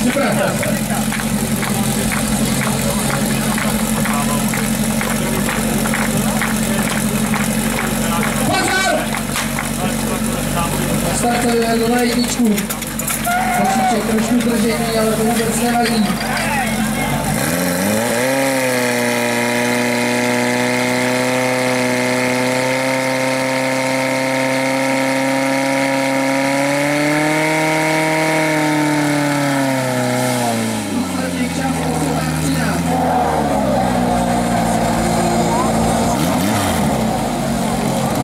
Super. Pozor! Startuje na jedničku. Počíček trošku držení, ale to vůbec nevadí.